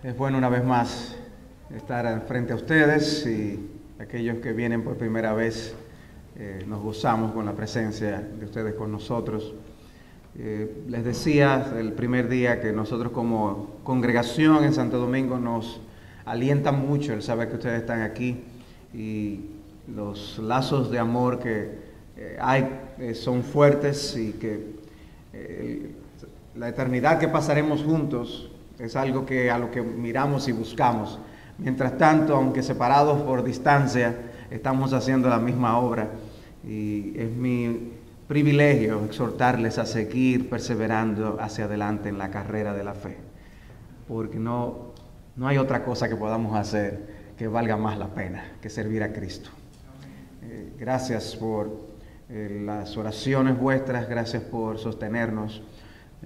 Es bueno una vez más estar frente a ustedes y aquellos que vienen por primera vez, eh, nos gozamos con la presencia de ustedes con nosotros. Eh, les decía el primer día que nosotros como congregación en Santo Domingo nos alienta mucho el saber que ustedes están aquí y los lazos de amor que eh, hay son fuertes y que la eternidad que pasaremos juntos es algo que a lo que miramos y buscamos. Mientras tanto, aunque separados por distancia, estamos haciendo la misma obra y es mi privilegio exhortarles a seguir perseverando hacia adelante en la carrera de la fe, porque no, no hay otra cosa que podamos hacer que valga más la pena que servir a Cristo. Eh, gracias por eh, las oraciones vuestras, gracias por sostenernos.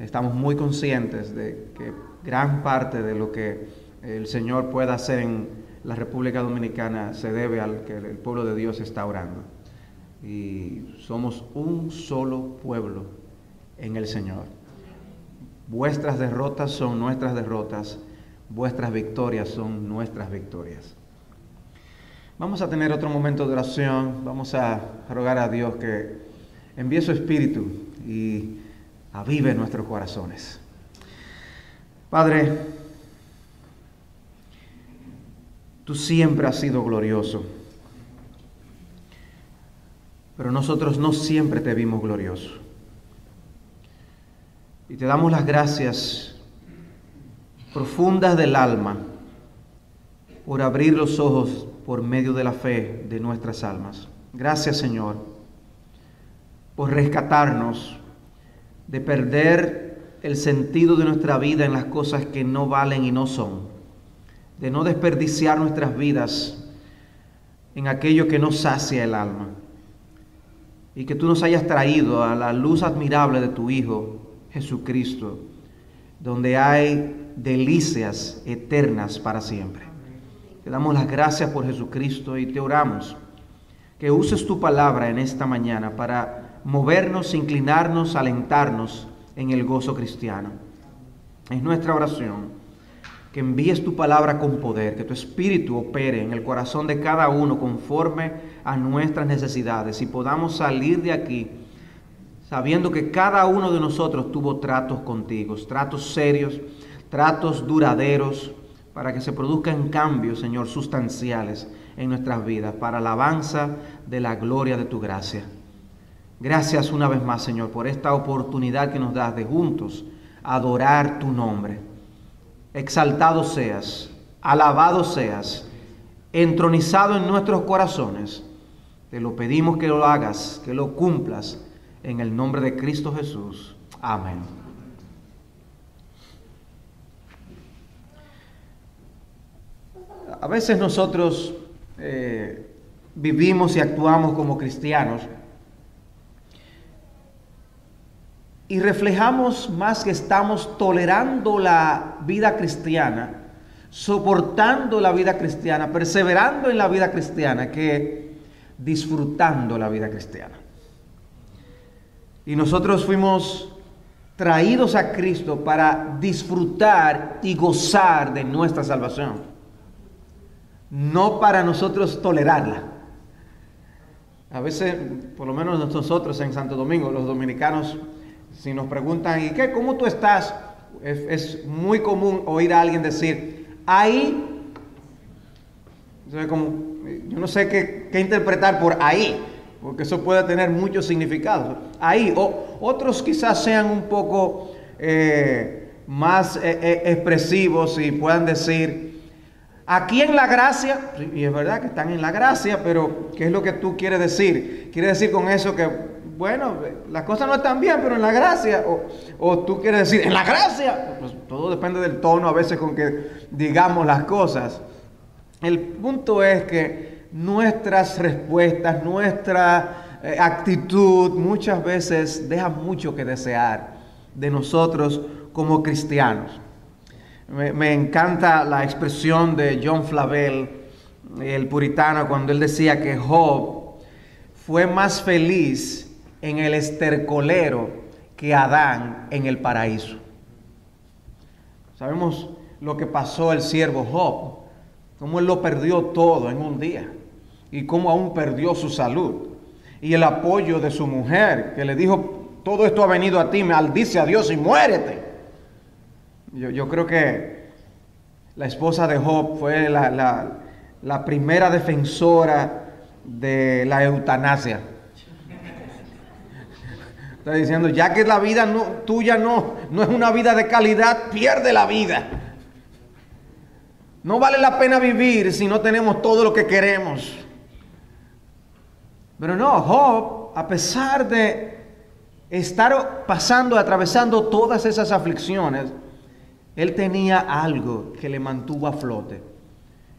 Estamos muy conscientes de que gran parte de lo que el Señor pueda hacer en la República Dominicana se debe al que el pueblo de Dios está orando. Y somos un solo pueblo en el Señor. Vuestras derrotas son nuestras derrotas, vuestras victorias son nuestras victorias. Vamos a tener otro momento de oración, vamos a rogar a Dios que envíe su espíritu y avive nuestros corazones. Padre, tú siempre has sido glorioso, pero nosotros no siempre te vimos glorioso. Y te damos las gracias profundas del alma por abrir los ojos por medio de la fe de nuestras almas. Gracias Señor por rescatarnos de perder el sentido de nuestra vida en las cosas que no valen y no son, de no desperdiciar nuestras vidas en aquello que no sacia el alma, y que tú nos hayas traído a la luz admirable de tu Hijo Jesucristo, donde hay delicias eternas para siempre. Te damos las gracias por Jesucristo y te oramos que uses tu palabra en esta mañana para movernos, inclinarnos, alentarnos en el gozo cristiano. Es nuestra oración que envíes tu palabra con poder, que tu espíritu opere en el corazón de cada uno conforme a nuestras necesidades y podamos salir de aquí sabiendo que cada uno de nosotros tuvo tratos contigo, tratos serios, tratos duraderos, para que se produzcan cambios, Señor, sustanciales en nuestras vidas, para alabanza de la gloria de tu gracia. Gracias una vez más, Señor, por esta oportunidad que nos das de juntos adorar tu nombre. Exaltado seas, alabado seas, entronizado en nuestros corazones. Te lo pedimos que lo hagas, que lo cumplas en el nombre de Cristo Jesús. Amén. A veces nosotros eh, vivimos y actuamos como cristianos y reflejamos más que estamos tolerando la vida cristiana, soportando la vida cristiana, perseverando en la vida cristiana, que disfrutando la vida cristiana. Y nosotros fuimos traídos a Cristo para disfrutar y gozar de nuestra salvación, no para nosotros tolerarla. A veces, por lo menos nosotros en Santo Domingo, los dominicanos, si nos preguntan, ¿y qué? ¿Cómo tú estás? Es, muy común oír a alguien decir, ahí, como, yo no sé qué, interpretar por ahí, porque eso puede tener muchos significados. Ahí, o otros quizás sean un poco eh, más eh, eh, expresivos y puedan decir, aquí en la gracia, y es verdad que están en la gracia, pero ¿qué es lo que tú quieres decir? Quiere decir con eso que bueno, las cosas no están bien, pero en la gracia, o, tú quieres decir, en la gracia, pues todo depende del tono a veces con que digamos las cosas. El punto es que nuestras respuestas, nuestra eh, actitud muchas veces deja mucho que desear de nosotros como cristianos. Me, me encanta la expresión de John Flavel, el puritano, cuando él decía que Job fue más feliz en el estercolero que Adán en el paraíso. Sabemos lo que pasó el siervo Job, cómo él lo perdió todo en un día y cómo aún perdió su salud y el apoyo de su mujer que le dijo, todo esto ha venido a ti, maldice a Dios y muérete. Yo, creo que la esposa de Job fue la primera defensora de la eutanasia. Está diciendo, ya que la vida no, tuya no, no es una vida de calidad, pierde la vida. No vale la pena vivir si no tenemos todo lo que queremos. Pero no, Job, a pesar de estar pasando, atravesando todas esas aflicciones, él tenía algo que le mantuvo a flote.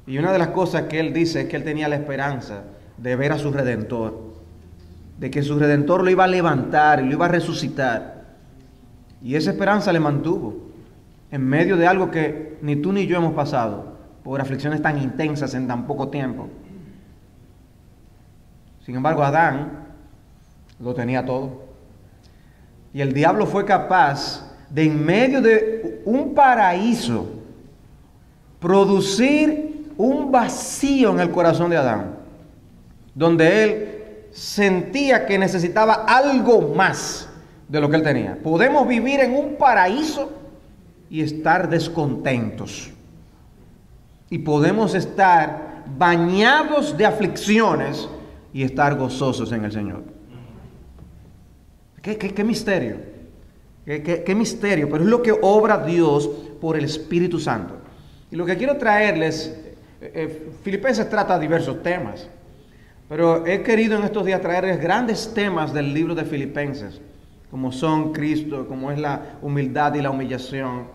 Y una de las cosas que él dice es que él tenía la esperanza de ver a su redentor, de que su redentor lo iba a levantar y lo iba a resucitar. Y esa esperanza le mantuvo en medio de algo que ni tú ni yo hemos pasado, por aflicciones tan intensas en tan poco tiempo. Sin embargo, Adán lo tenía todo. Y el diablo fue capaz de en medio de un paraíso producir un vacío en el corazón de Adán, donde él sentía que necesitaba algo más de lo que él tenía. Podemos vivir en un paraíso y estar descontentos. Y podemos estar bañados de aflicciones y estar gozosos en el Señor. ¿Qué, qué, qué misterio? ¿Qué, ¿Qué, misterio? Pero es lo que obra Dios por el Espíritu Santo. Y lo que quiero traerles, eh, eh, Filipenses trata diversos temas, pero he querido en estos días traerles grandes temas del libro de Filipenses, como son Cristo, como es la humildad y la humillación,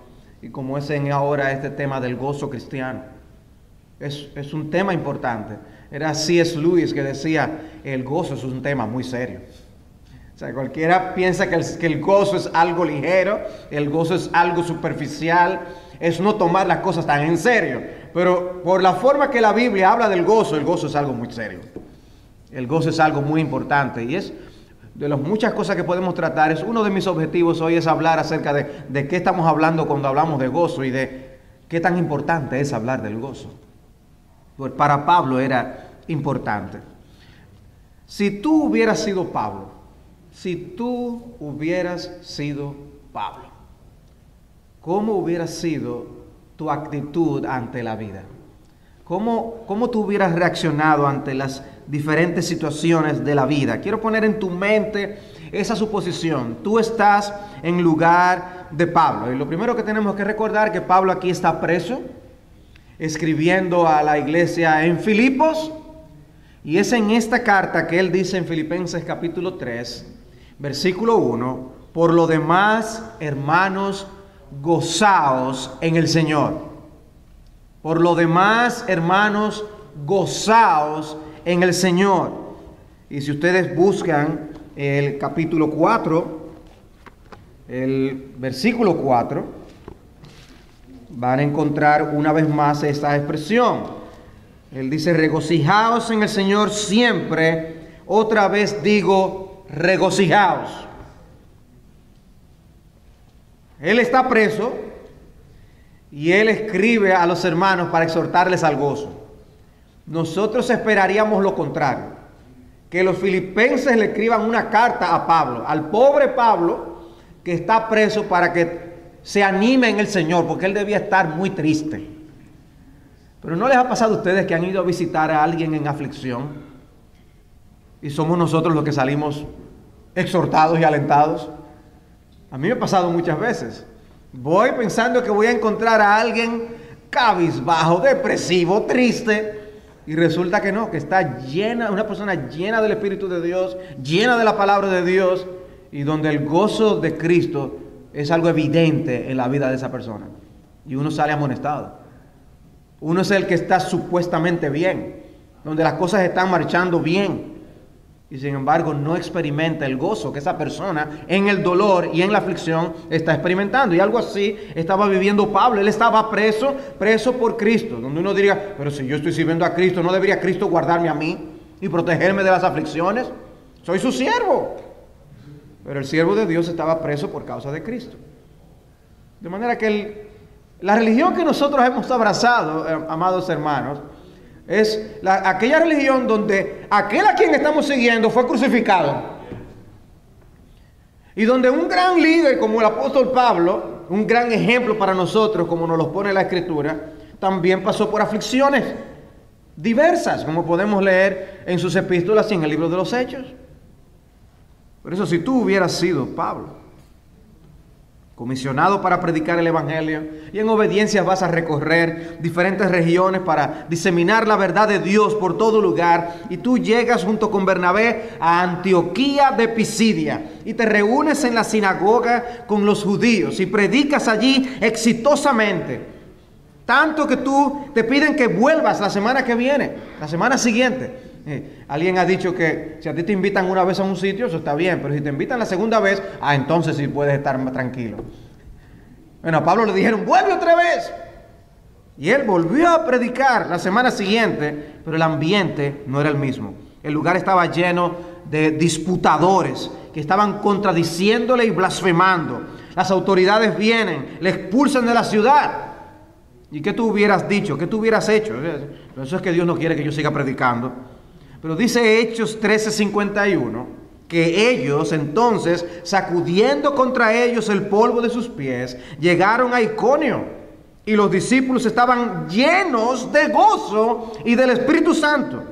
y como es en ahora este tema del gozo cristiano. Es, es un tema importante. Era C.S. Lewis que decía, el gozo es un tema muy serio. O sea, cualquiera piensa que el, que el, gozo es algo ligero, el gozo es algo superficial, es no tomar las cosas tan en serio. Pero por la forma que la Biblia habla del gozo, el gozo es algo muy serio. El gozo es algo muy importante y es de las muchas cosas que podemos tratar. Es uno de mis objetivos hoy es hablar acerca de, de qué estamos hablando cuando hablamos de gozo y de qué tan importante es hablar del gozo. Pues para Pablo era importante. Si tú hubieras sido Pablo, si tú hubieras sido Pablo, ¿cómo hubiera sido tu actitud ante la vida? ¿Cómo, ¿Cómo tú hubieras reaccionado ante las diferentes situaciones de la vida? Quiero poner en tu mente esa suposición. Tú estás en lugar de Pablo. Y lo primero que tenemos que recordar que Pablo aquí está preso escribiendo a la iglesia en Filipos. Y es en esta carta que él dice en Filipenses capítulo 3, versículo 1, por lo demás, hermanos, gozaos en el Señor. Por lo demás, hermanos, gozaos en el Señor. Y si ustedes buscan el capítulo 4, el versículo 4, van a encontrar una vez más esta expresión. Él dice, regocijaos en el Señor siempre. Otra vez digo, regocijaos. Él está preso y él escribe a los hermanos para exhortarles al gozo. Nosotros esperaríamos lo contrario, que los filipenses le escriban una carta a Pablo, al pobre Pablo que está preso para que se anime en el Señor, porque él debía estar muy triste. Pero ¿no les ha pasado a ustedes que han ido a visitar a alguien en aflicción? Y somos nosotros los que salimos exhortados y alentados. A mí me ha pasado muchas veces. Voy pensando que voy a encontrar a alguien cabizbajo, depresivo, triste. Y resulta que no, que está llena, una persona llena del Espíritu de Dios, llena de la palabra de Dios, y donde el gozo de Cristo es algo evidente en la vida de esa persona. Y uno sale amonestado. Uno es el que está supuestamente bien, donde las cosas están marchando bien. Y sin embargo no experimenta el gozo que esa persona en el dolor y en la aflicción está experimentando. Y algo así estaba viviendo Pablo. Él estaba preso, preso por Cristo. Donde uno diría, pero si yo estoy sirviendo a Cristo, ¿no debería Cristo guardarme a mí y protegerme de las aflicciones? Soy su siervo. Pero el siervo de Dios estaba preso por causa de Cristo. De manera que él La religión que nosotros hemos abrazado, eh, amados hermanos, es aquella religión donde aquel a quien estamos siguiendo fue crucificado. Y donde un gran líder como el apóstol Pablo, un gran ejemplo para nosotros, como nos lo pone la escritura, también pasó por aflicciones diversas, como podemos leer en sus epístolas y en el libro de los Hechos. Por eso si tú hubieras sido Pablo, comisionado para predicar el Evangelio, y en obediencia vas a recorrer diferentes regiones para diseminar la verdad de Dios por todo lugar, y tú llegas junto con Bernabé a Antioquía de Pisidia, y te reúnes en la sinagoga con los judíos, y predicas allí exitosamente, tanto que tú te piden que vuelvas la semana que viene, la semana siguiente. Eh, alguien ha dicho que si a ti te invitan una vez a un sitio, eso está bien, pero si te invitan la segunda vez, ah, entonces sí puedes estar tranquilo. Bueno, a Pablo le dijeron, vuelve otra vez. Y él volvió a predicar la semana siguiente, pero el ambiente no era el mismo. El lugar estaba lleno de disputadores que estaban contradiciéndole y blasfemando. Las autoridades vienen, le expulsan de la ciudad. ¿Y qué tú hubieras dicho? ¿Qué tú hubieras hecho? Eso es que Dios no quiere que yo siga predicando. Pero dice Hechos 13:51 que ellos entonces, sacudiendo contra ellos el polvo de sus pies, llegaron a Iconio. Y los discípulos estaban llenos de gozo y del Espíritu Santo.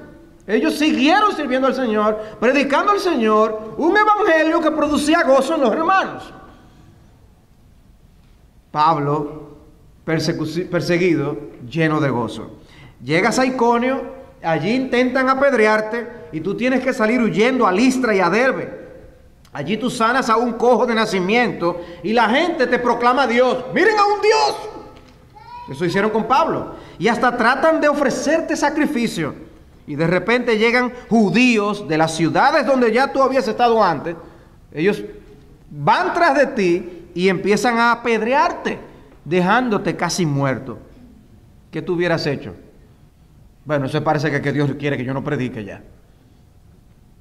Ellos siguieron sirviendo al Señor, predicando al Señor un evangelio que producía gozo en los hermanos. Pablo, perseguido, lleno de gozo. Llegas a Iconio, Allí intentan apedrearte y tú tienes que salir huyendo a Listra y a Derbe. Allí tú sanas a un cojo de nacimiento y la gente te proclama Dios. Miren a un Dios. Eso hicieron con Pablo. Y hasta tratan de ofrecerte sacrificio. Y de repente llegan judíos de las ciudades donde ya tú habías estado antes. Ellos van tras de ti y empiezan a apedrearte, dejándote casi muerto. ¿Qué tú hubieras hecho? Bueno, eso parece que, Dios quiere que yo no predique ya.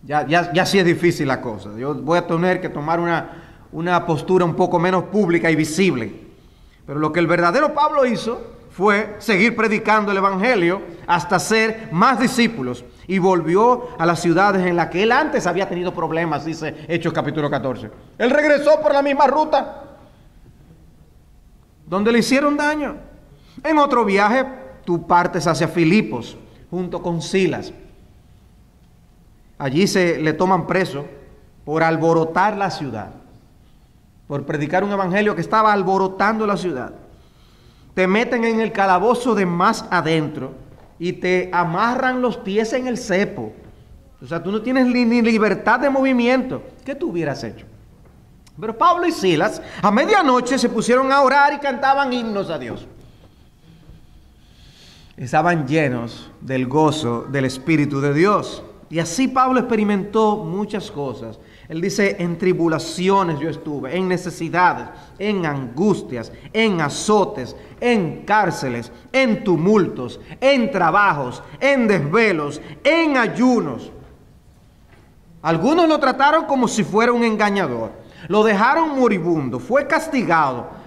Ya, ya, ya sí es difícil la cosa. Yo voy a tener que tomar una, una postura un poco menos pública y visible. Pero lo que el verdadero Pablo hizo fue seguir predicando el Evangelio hasta ser más discípulos y volvió a las ciudades en las que él antes había tenido problemas, dice Hechos capítulo 14. Él regresó por la misma ruta donde le hicieron daño. En otro viaje tú partes hacia Filipos junto con Silas. Allí se le toman preso por alborotar la ciudad, por predicar un evangelio que estaba alborotando la ciudad. Te meten en el calabozo de más adentro y te amarran los pies en el cepo. O sea, tú no tienes ni, libertad de movimiento. ¿Qué tú hubieras hecho? Pero Pablo y Silas a medianoche se pusieron a orar y cantaban himnos a Dios estaban llenos del gozo del Espíritu de Dios. Y así Pablo experimentó muchas cosas. Él dice, en tribulaciones yo estuve, en necesidades, en angustias, en azotes, en cárceles, en tumultos, en trabajos, en desvelos, en ayunos. Algunos lo trataron como si fuera un engañador. Lo dejaron moribundo, fue castigado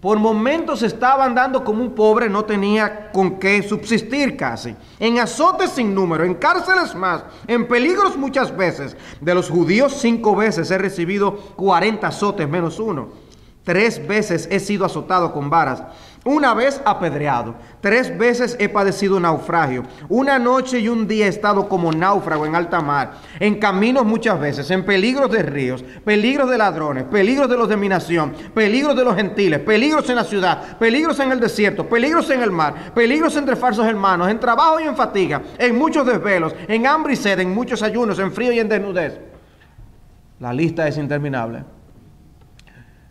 por momentos estaba andando como un pobre, no tenía con qué subsistir casi. En azotes sin número, en cárceles más, en peligros muchas veces. De los judíos cinco veces he recibido 40 azotes menos uno. Tres veces he sido azotado con varas una vez apedreado, tres veces he padecido naufragio, una noche y un día he estado como náufrago en alta mar, en caminos muchas veces, en peligros de ríos, peligros de ladrones, peligros de los de mi nación, peligros de los gentiles, peligros en la ciudad, peligros en el desierto, peligros en el mar, peligros entre falsos hermanos, en trabajo y en fatiga, en muchos desvelos, en hambre y sed, en muchos ayunos, en frío y en desnudez. La lista es interminable.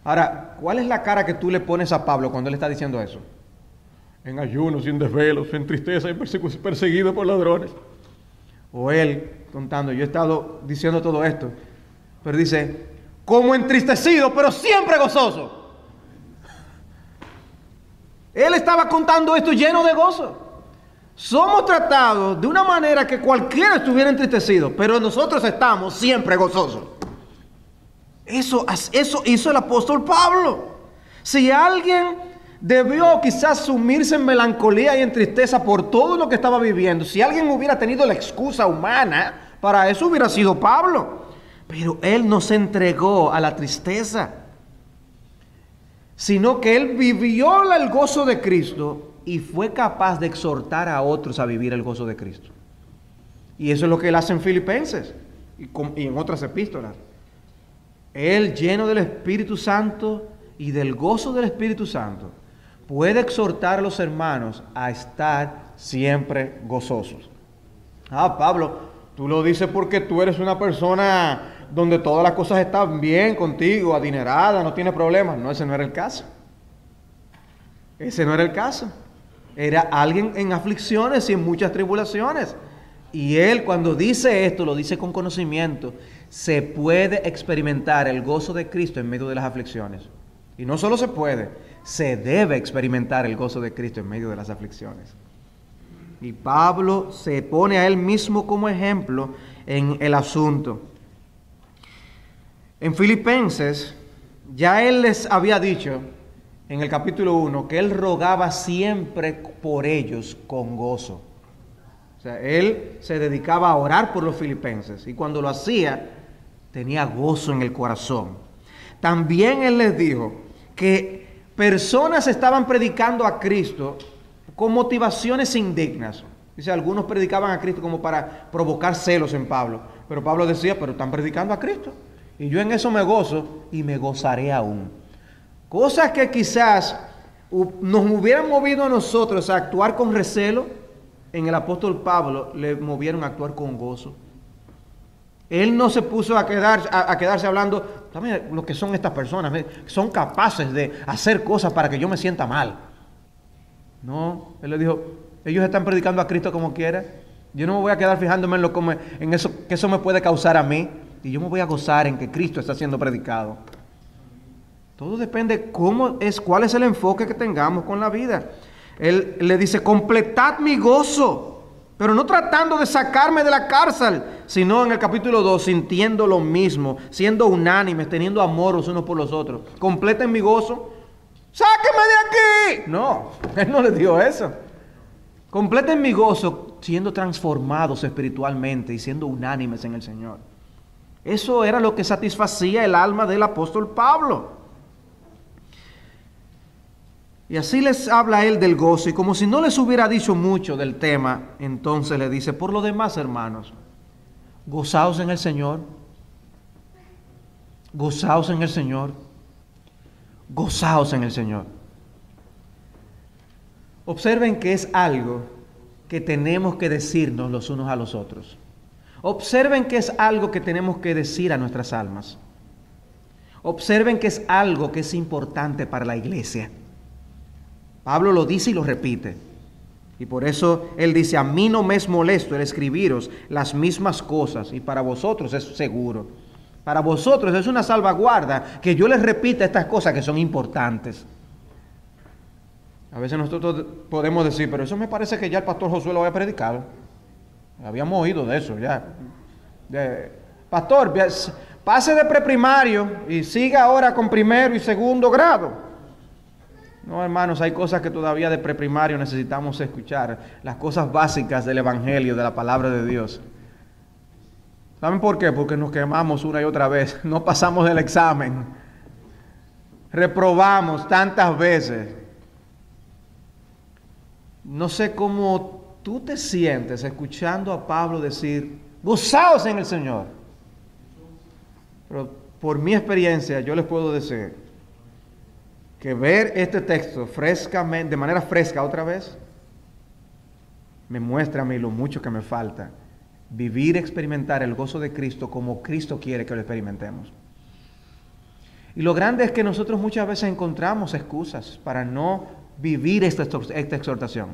Ahora, ¿cuál es la cara que tú le pones a Pablo cuando él está diciendo eso? En ayunos, sin desvelos, en tristeza y perseguido por ladrones. O él contando, yo he estado diciendo todo esto, pero dice, como entristecido, pero siempre gozoso. Él estaba contando esto lleno de gozo. Somos tratados de una manera que cualquiera estuviera entristecido, pero nosotros estamos siempre gozosos. Eso, hizo el apóstol Pablo. Si alguien debió quizás sumirse en melancolía y en tristeza por todo lo que estaba viviendo. Si alguien hubiera tenido la excusa humana, para eso hubiera sido Pablo. Pero él no se entregó a la tristeza, sino que él vivió el gozo de Cristo y fue capaz de exhortar a otros a vivir el gozo de Cristo. Y eso es lo que él hace en Filipenses y, en otras epístolas. Él, lleno del Espíritu Santo y del gozo del Espíritu Santo, puede exhortar a los hermanos a estar siempre gozosos. Ah, Pablo, tú lo dices porque tú eres una persona donde todas las cosas están bien contigo, adinerada, no tiene problemas. No, ese no era el caso. Ese no era el caso. Era alguien en aflicciones y en muchas tribulaciones. Y él cuando dice esto, lo dice con conocimiento, se puede experimentar el gozo de Cristo en medio de las aflicciones. Y no solo se puede, se debe experimentar el gozo de Cristo en medio de las aflicciones. Y Pablo se pone a él mismo como ejemplo en el asunto. En Filipenses, ya él les había dicho en el capítulo 1 que él rogaba siempre por ellos con gozo. O sea, él se dedicaba a orar por los filipenses y cuando lo hacía tenía gozo en el corazón. También él les dijo que personas estaban predicando a Cristo con motivaciones indignas. Dice, algunos predicaban a Cristo como para provocar celos en Pablo. Pero Pablo decía, pero están predicando a Cristo. Y yo en eso me gozo y me gozaré aún. Cosas que quizás nos hubieran movido a nosotros a actuar con recelo, en el apóstol Pablo le movieron a actuar con gozo. Él no se puso a, quedar, a, quedarse hablando, también lo que son estas personas, son capaces de hacer cosas para que yo me sienta mal. No, él le dijo, ellos están predicando a Cristo como quiera. Yo no me voy a quedar fijándome en, lo en eso, que eso me puede causar a mí. Y yo me voy a gozar en que Cristo está siendo predicado. Todo depende cómo es, cuál es el enfoque que tengamos con la vida. Él le dice, completad mi gozo, pero no tratando de sacarme de la cárcel, sino en el capítulo 2, sintiendo lo mismo, siendo unánimes, teniendo amor los unos por los otros. Completen mi gozo. Sáqueme de aquí. No, él no le dio eso. Completen mi gozo siendo transformados espiritualmente y siendo unánimes en el Señor. Eso era lo que satisfacía el alma del apóstol Pablo. Y así les habla él del gozo y como si no les hubiera dicho mucho del tema, entonces le dice, por lo demás hermanos, gozaos en el Señor, gozaos en el Señor, gozaos en el Señor. Observen que es algo que tenemos que decirnos los unos a los otros. Observen que es algo que tenemos que decir a nuestras almas. Observen que es algo que es importante para la iglesia. Pablo lo dice y lo repite. Y por eso él dice, a mí no me es molesto el escribiros las mismas cosas y para vosotros es seguro. Para vosotros es una salvaguarda que yo les repita estas cosas que son importantes. A veces nosotros podemos decir, pero eso me parece que ya el pastor Josué lo había predicado. Habíamos oído de eso ya. pastor, pase de preprimario y siga ahora con primero y segundo grado. No, hermanos, hay cosas que todavía de preprimario necesitamos escuchar, las cosas básicas del Evangelio, de la palabra de Dios. ¿Saben por qué? Porque nos quemamos una y otra vez, no pasamos el examen, reprobamos tantas veces. No sé cómo tú te sientes escuchando a Pablo decir, gozaos en el Señor. Pero por mi experiencia yo les puedo decir, que ver este texto frescamente, de manera fresca otra vez, me muestra a mí lo mucho que me falta vivir, experimentar el gozo de Cristo como Cristo quiere que lo experimentemos. Y lo grande es que nosotros muchas veces encontramos excusas para no vivir esta, esta exhortación.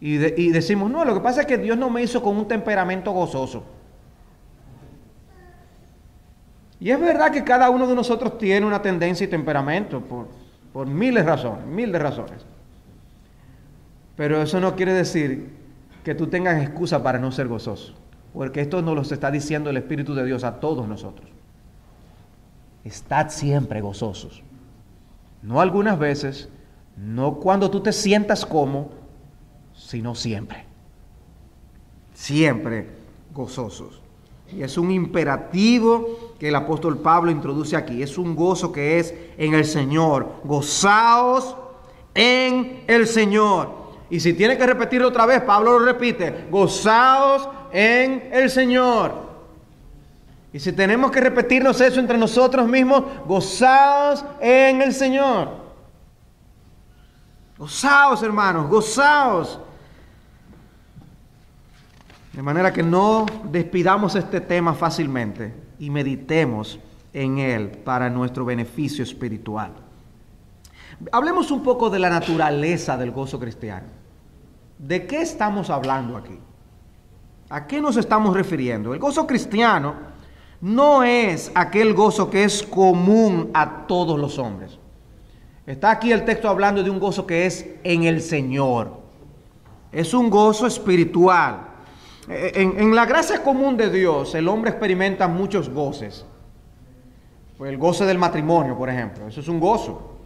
Y, y decimos, no, lo que pasa es que Dios no me hizo con un temperamento gozoso. Y es verdad que cada uno de nosotros tiene una tendencia y temperamento por, por miles de razones, miles de razones. Pero eso no quiere decir que tú tengas excusa para no ser gozoso. Porque esto nos lo está diciendo el Espíritu de Dios a todos nosotros. Estad siempre gozosos. No algunas veces, No cuando tú te sientas como, sino siempre. Siempre gozosos. Y es un imperativo que el apóstol Pablo introduce aquí. Es un gozo que es en el Señor. Gozaos en el Señor. Y si tiene que repetirlo otra vez, Pablo lo repite. Gozaos en el Señor. Y si tenemos que repetirnos eso entre nosotros mismos, gozaos en el Señor. Gozaos, hermanos, gozaos. De manera que no despidamos este tema fácilmente y meditemos en él para nuestro beneficio espiritual. Hablemos un poco de la naturaleza del gozo cristiano. ¿De qué estamos hablando aquí? ¿A qué nos estamos refiriendo? El gozo cristiano no es aquel gozo que es común a todos los hombres. Está aquí el texto hablando de un gozo que es en el Señor. Es un gozo espiritual. Eh, en, la gracia común de Dios, el hombre experimenta muchos goces. El goce del matrimonio, por ejemplo, eso es un gozo.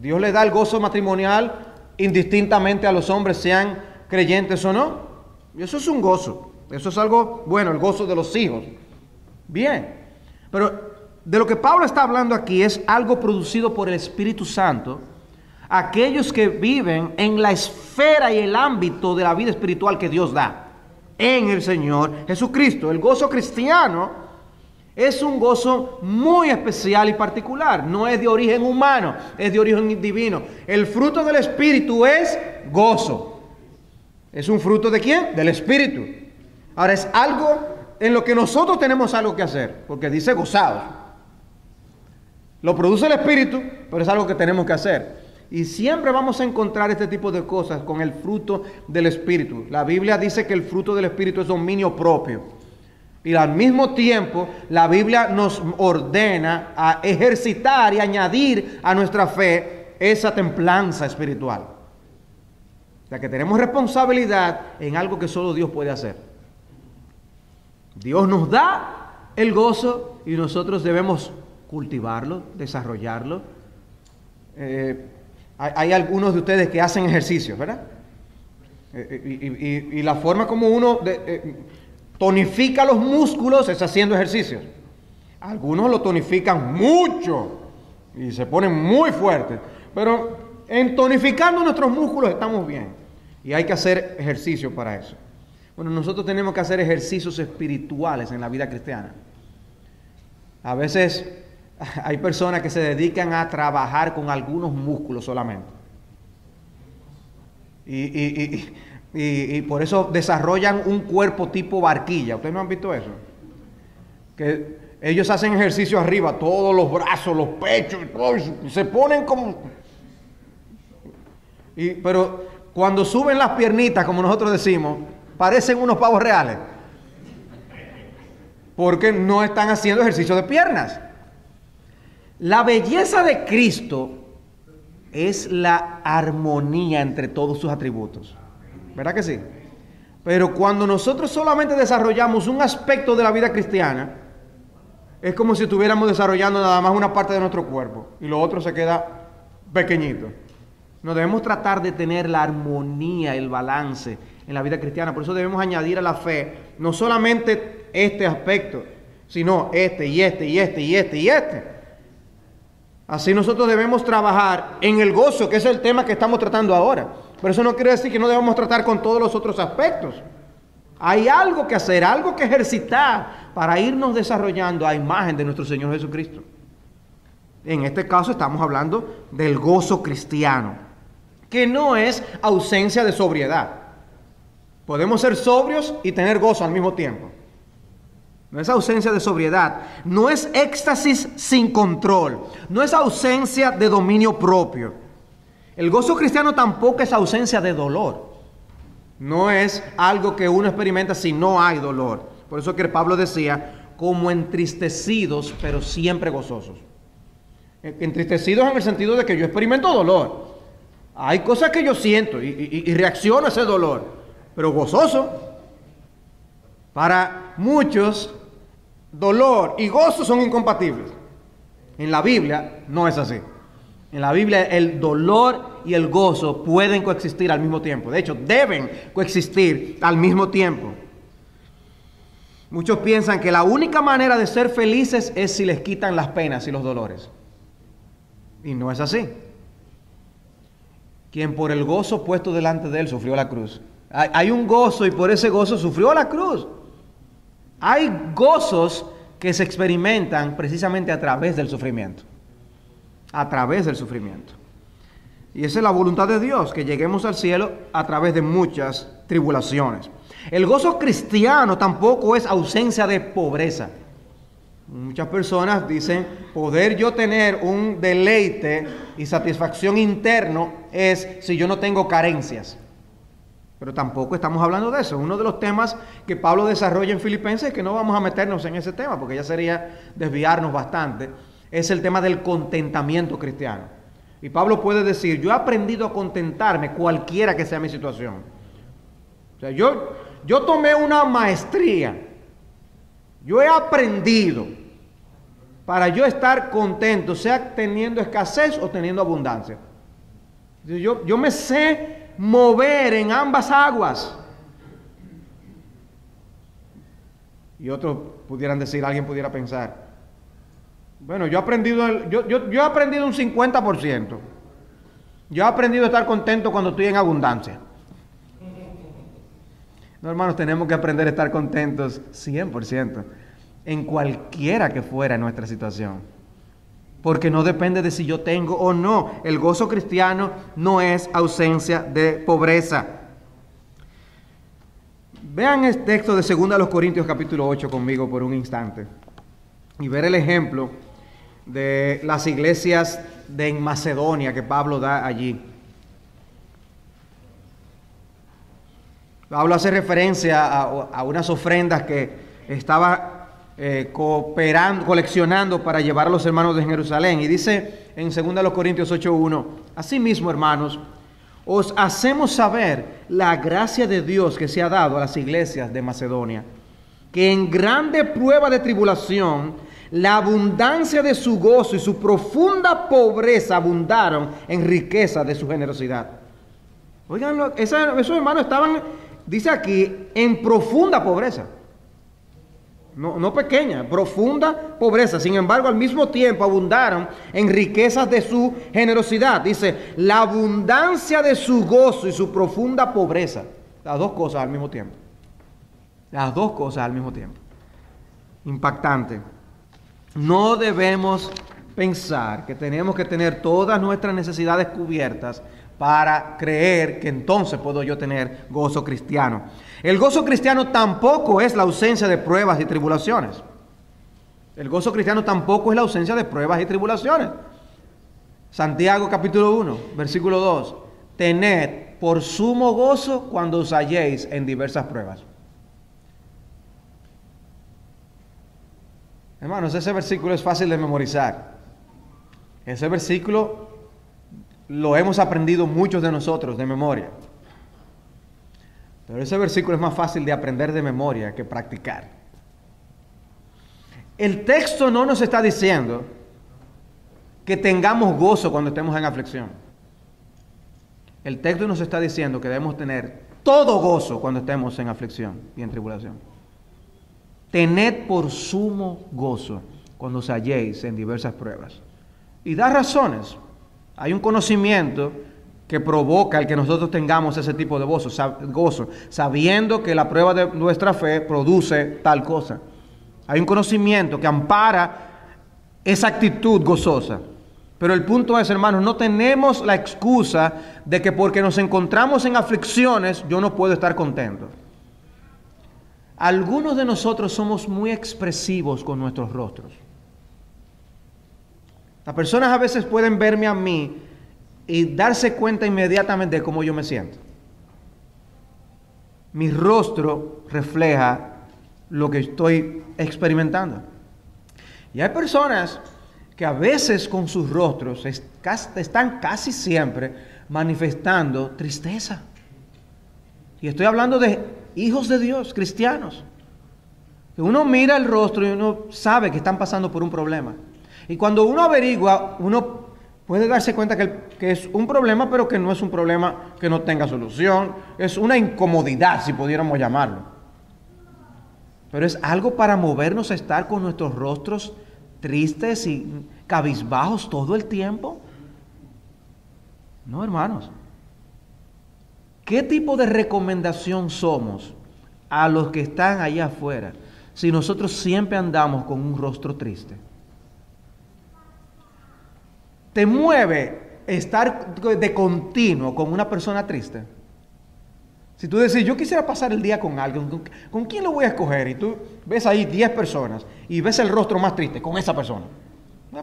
Dios le da el gozo matrimonial indistintamente a los hombres, sean creyentes o no. Eso es un gozo. Eso es algo bueno, el gozo de los hijos. Bien. Pero de lo que Pablo está hablando aquí es algo producido por el Espíritu Santo. Aquellos que viven en la esfera y el ámbito de la vida espiritual que Dios da en el Señor Jesucristo. El gozo cristiano es un gozo muy especial y particular. No es de origen humano, es de origen divino. El fruto del Espíritu es gozo. ¿Es un fruto de quién? Del Espíritu. Ahora es algo en lo que nosotros tenemos algo que hacer, porque dice gozado. Lo produce el Espíritu, pero es algo que tenemos que hacer. Y siempre vamos a encontrar este tipo de cosas con el fruto del Espíritu. La Biblia dice que el fruto del Espíritu es dominio propio. Y al mismo tiempo, la Biblia nos ordena a ejercitar y añadir a nuestra fe esa templanza espiritual. O sea que tenemos responsabilidad en algo que solo Dios puede hacer. Dios nos da el gozo y nosotros debemos cultivarlo, desarrollarlo. Eh, hay, algunos de ustedes que hacen ejercicios, ¿verdad? Eh, eh, y, la forma como uno eh, tonifica los músculos es haciendo ejercicios. Algunos lo tonifican mucho y se ponen muy fuertes. Pero en tonificando nuestros músculos estamos bien. Y hay que hacer ejercicio para eso. Bueno, nosotros tenemos que hacer ejercicios espirituales en la vida cristiana. A veces hay personas que se dedican a trabajar con algunos músculos solamente. Y, por eso desarrollan un cuerpo tipo barquilla. ¿Ustedes no han visto eso? Que ellos hacen ejercicio arriba, todos los brazos, los pechos, se ponen como... pero cuando suben las piernitas, como nosotros decimos, parecen unos pavos reales. Porque no están haciendo ejercicio de piernas. La belleza de Cristo es la armonía entre todos sus atributos. ¿Verdad que sí? Pero cuando nosotros solamente desarrollamos un aspecto de la vida cristiana, es como si estuviéramos desarrollando nada más una parte de nuestro cuerpo y lo otro se queda pequeñito. Nos debemos tratar de tener la armonía, el balance en la vida cristiana. Por eso debemos añadir a la fe no solamente este aspecto, sino este y este y este y este y este. Así nosotros debemos trabajar en el gozo, que es el tema que estamos tratando ahora. Pero eso no quiere decir que no debemos tratar con todos los otros aspectos. Hay algo que hacer, algo que ejercitar para irnos desarrollando a imagen de nuestro Señor Jesucristo. En este caso estamos hablando del gozo cristiano, que no es ausencia de sobriedad. Podemos ser sobrios y tener gozo al mismo tiempo. No es ausencia de sobriedad, no es éxtasis sin control, no es ausencia de dominio propio. El gozo cristiano tampoco es ausencia de dolor. No es algo que uno experimenta si no hay dolor. Por eso que Pablo decía, como entristecidos, pero siempre gozosos. Entristecidos en el sentido de que yo experimento dolor. Hay cosas que yo siento y, y reacciono a ese dolor, pero gozoso. Para muchos dolor y gozo son incompatibles. En la Biblia no es así. En la Biblia el dolor y el gozo pueden coexistir al mismo tiempo. De hecho, deben coexistir al mismo tiempo. Muchos piensan que la única manera de ser felices es si les quitan las penas y los dolores. Y no es así. Quien por el gozo puesto delante de él sufrió la cruz. Hay un gozo y por ese gozo sufrió la cruz. Hay gozos que se experimentan precisamente a través del sufrimiento. A través del sufrimiento. Y esa es la voluntad de Dios, que lleguemos al cielo a través de muchas tribulaciones. El gozo cristiano tampoco es ausencia de pobreza. Muchas personas dicen, poder yo tener un deleite y satisfacción interno es si yo no tengo carencias. Pero tampoco estamos hablando de eso. Uno de los temas que Pablo desarrolla en Filipenses, que no vamos a meternos en ese tema, porque ya sería desviarnos bastante, es el tema del contentamiento cristiano. Y Pablo puede decir, yo he aprendido a contentarme cualquiera que sea mi situación. O sea, yo, yo tomé una maestría, yo he aprendido para yo estar contento, sea teniendo escasez o teniendo abundancia. Yo, yo me sé mover en ambas aguas. Y otros pudieran decir, alguien pudiera pensar, bueno, yo he aprendido, yo, yo, yo he aprendido un 50%. Yo he aprendido a estar contento cuando estoy en abundancia. No, hermanos, tenemos que aprender a estar contentos 100% en cualquiera que fuera nuestra situación porque no depende de si yo tengo o no. El gozo cristiano no es ausencia de pobreza. Vean el texto de 2 Corintios capítulo 8 conmigo por un instante y ver el ejemplo de las iglesias de Macedonia que Pablo da allí. Pablo hace referencia a, a unas ofrendas que estaba eh, cooperando, coleccionando para llevar a los hermanos de Jerusalén. Y dice en 2 Corintios 8.1, Asimismo, hermanos, os hacemos saber la gracia de Dios que se ha dado a las iglesias de Macedonia, que en grande prueba de tribulación, la abundancia de su gozo y su profunda pobreza abundaron en riqueza de su generosidad. Oigan, esos hermanos estaban, dice aquí, en profunda pobreza no, pequeña, profunda pobreza. Sin embargo, al mismo tiempo abundaron en riquezas de su generosidad. Dice, la abundancia de su gozo y su profunda pobreza. Las dos cosas al mismo tiempo. Las dos cosas al mismo tiempo. Impactante. No debemos pensar que tenemos que tener todas nuestras necesidades cubiertas para creer que entonces puedo yo tener gozo cristiano. El gozo cristiano tampoco es la ausencia de pruebas y tribulaciones. El gozo cristiano tampoco es la ausencia de pruebas y tribulaciones. Santiago capítulo 1, versículo 2. Tened por sumo gozo cuando os halléis en diversas pruebas. Hermanos, ese versículo es fácil de memorizar. Ese versículo lo hemos aprendido muchos de nosotros de memoria. Pero ese versículo es más fácil de aprender de memoria que practicar. El texto no nos está diciendo que tengamos gozo cuando estemos en aflicción. El texto nos está diciendo que debemos tener todo gozo cuando estemos en aflicción y en tribulación. Tened por sumo gozo cuando os halléis en diversas pruebas. Y da razones. Hay un conocimiento que provoca el que nosotros tengamos ese tipo de gozo, gozo, sabiendo que la prueba de nuestra fe produce tal cosa. Hay un conocimiento que ampara esa actitud gozosa. Pero el punto es, hermanos, no tenemos la excusa de que porque nos encontramos en aflicciones yo no puedo estar contento. Algunos de nosotros somos muy expresivos con nuestros rostros. Las personas a veces pueden verme a mí y darse cuenta inmediatamente de cómo yo me siento. Mi rostro refleja lo que estoy experimentando. Y hay personas que a veces con sus rostros están casi siempre manifestando tristeza. Y estoy hablando de hijos de Dios, cristianos. Que uno mira el rostro y uno sabe que están pasando por un problema. Y cuando uno averigua, uno puede darse cuenta que, es un problema, pero que no es un problema que no tenga solución. Es una incomodidad, si pudiéramos llamarlo. Pero es algo para movernos a estar con nuestros rostros tristes y cabizbajos todo el tiempo. No, hermanos. ¿Qué tipo de recomendación somos a los que están allá afuera si nosotros siempre andamos con un rostro triste? ¿Te mueve estar de continuo con una persona triste? Si tú decís, yo quisiera pasar el día con alguien, ¿con, quién lo voy a escoger? Y tú ves ahí 10 personas y ves el rostro más triste con esa persona.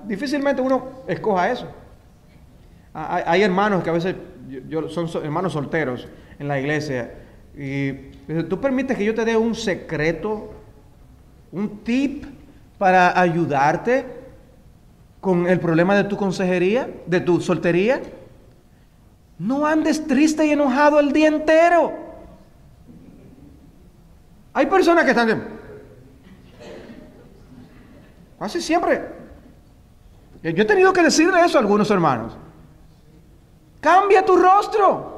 Difícilmente uno escoja eso. Hay, hermanos que a veces son hermanos solteros en la iglesia y tú permites que yo te dé un secreto, un tip para ayudarte con el problema de tu consejería, de tu soltería. No andes triste y enojado el día entero. Hay personas que están casi siempre. Yo he tenido que decirle eso a algunos hermanos. Cambia tu rostro.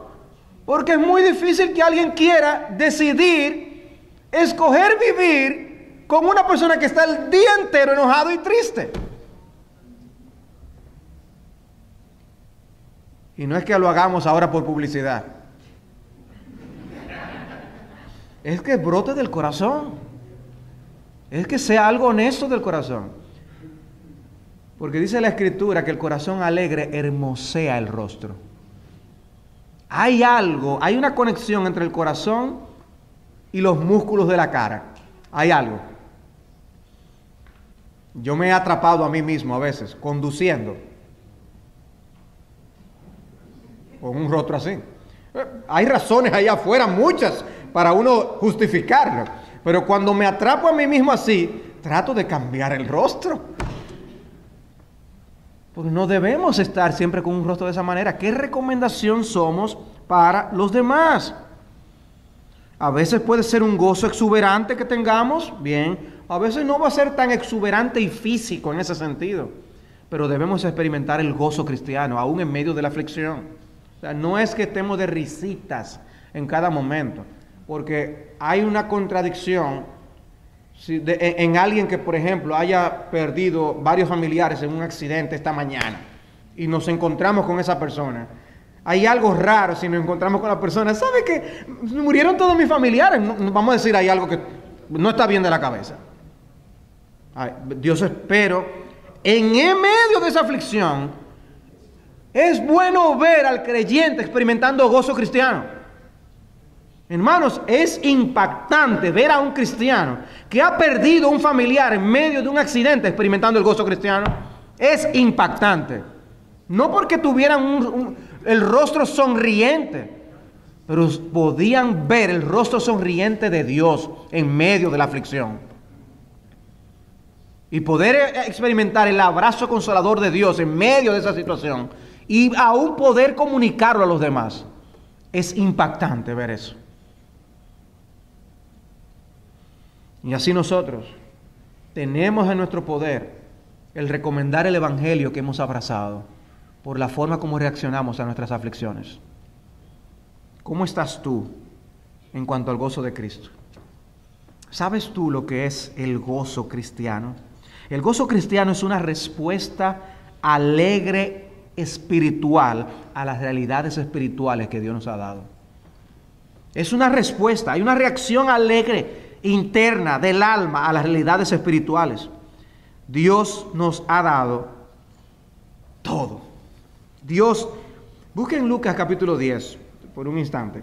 Porque es muy difícil que alguien quiera decidir escoger vivir con una persona que está el día entero enojado y triste. Y no es que lo hagamos ahora por publicidad. Es que brote del corazón. Es que sea algo honesto del corazón. Porque dice la escritura que el corazón alegre hermosea el rostro. Hay algo, hay una conexión entre el corazón y los músculos de la cara. Hay algo. Yo me he atrapado a mí mismo a veces, conduciendo, con un rostro así. Hay razones allá afuera, muchas, para uno justificarlo. Pero cuando me atrapo a mí mismo así, trato de cambiar el rostro. Porque no debemos estar siempre con un rostro de esa manera. ¿Qué recomendación somos para los demás? A veces puede ser un gozo exuberante que tengamos, bien. A veces no va a ser tan exuberante y físico en ese sentido. Pero debemos experimentar el gozo cristiano, aún en medio de la aflicción. O sea, no es que estemos de risitas en cada momento, porque hay una contradicción en, alguien que, por ejemplo, haya perdido varios familiares en un accidente esta mañana y nos encontramos con esa persona, hay algo raro si nos encontramos con la persona. ¿Sabe que murieron todos mis familiares? vamos a decir, hay algo que no está bien de la cabeza. Dios espero, en medio de esa aflicción, es bueno ver al creyente experimentando gozo cristiano. Hermanos, es impactante ver a un cristiano que ha perdido un familiar en medio de un accidente experimentando el gozo cristiano. Es impactante. No porque tuvieran el rostro sonriente, pero podían ver el rostro sonriente de Dios en medio de la aflicción. Y poder eh, experimentar el abrazo consolador de Dios en medio de esa situación. Y aún poder comunicarlo a los demás. Es impactante ver eso. Y así nosotros tenemos en nuestro poder el recomendar el Evangelio que hemos abrazado por la forma como reaccionamos a nuestras aflicciones. ¿Cómo estás tú en cuanto al gozo de Cristo? ¿Sabes tú lo que es el gozo cristiano? El gozo cristiano es una respuesta alegre espiritual a las realidades espirituales que Dios nos ha dado. Es una respuesta, hay una reacción alegre interna del alma a las realidades espirituales. Dios nos ha dado todo. Dios, busquen Lucas capítulo 10 por un instante.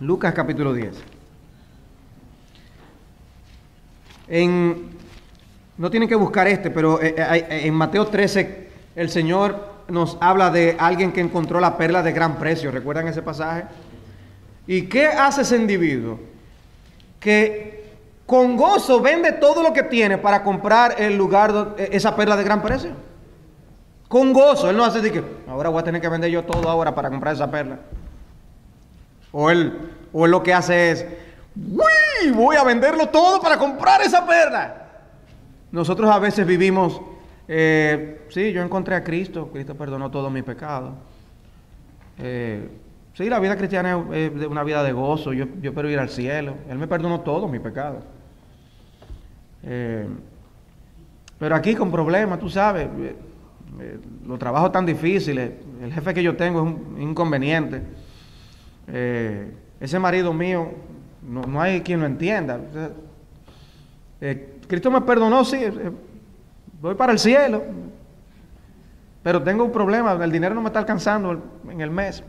Lucas capítulo 10. En, no tienen que buscar este, pero eh, eh, en Mateo 13 el Señor nos habla de alguien que encontró la perla de gran precio. ¿Recuerdan ese pasaje? ¿Y qué hace ese individuo? que con gozo vende todo lo que tiene para comprar el lugar, e, esa perla de gran precio. Con gozo, él no hace de que ahora voy a tener que vender yo todo ahora para comprar esa perla. O él, o él lo que hace es, voy a venderlo todo para comprar esa perla. Nosotros a veces vivimos Eh, sí, yo encontré a Cristo, Cristo perdonó todos mis pecados. Eh, sí, la vida cristiana es una vida de gozo, yo, yo espero ir al cielo. Él me perdonó todos mis pecados. Eh, pero aquí con problemas, tú sabes, los trabajos tan difíciles, el jefe que yo tengo es un inconveniente. ese marido mío, no, no, hay quien lo entienda. Cristo me perdonó, sí, voy para el cielo, pero tengo un problema, el dinero no me está alcanzando en el mes.